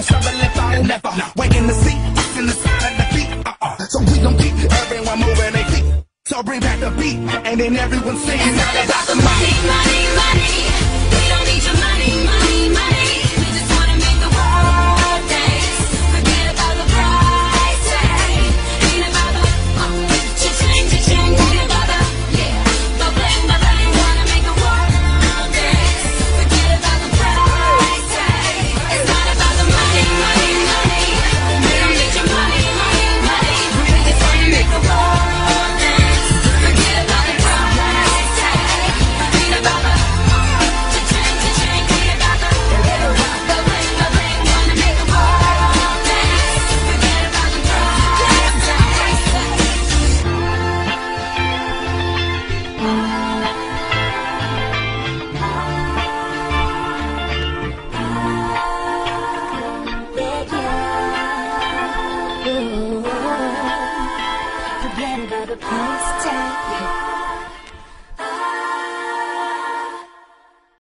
gon' settle if I don't never. Waking the seat, kissing the side of the feet. Uh-uh. So we gon' keep everyone moving their feet. So bring back the beat, and then everyone singing. Now about the money, money, money. another place to take